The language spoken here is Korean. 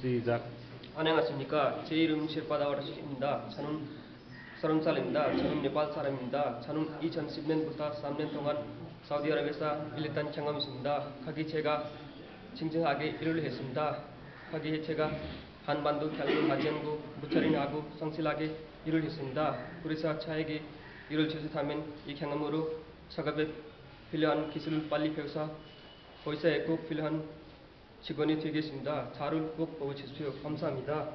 시작. 안녕하십니까. 제 이름 셰파다와르입니다. 저는 서른 살입니다. 저는 네팔 사람입니다. 저는 2010년부터 3년 동안 사우디아라비아에서 1년간 경험했습니다. 거기 제가 징징하게 일을 했습니다. 거기에 제가 한반도, 경북, 마지연구, 무차린하고 성실하게 일을 했습니다. 그래서 저에게 일을 주셨다면 이 경험으로 작업에 필요한 기술을 빨리 배워서 회사에 꼭 필요한 직원이 되겠습니다. 자를 꼭 보고 주십시오. 감사합니다.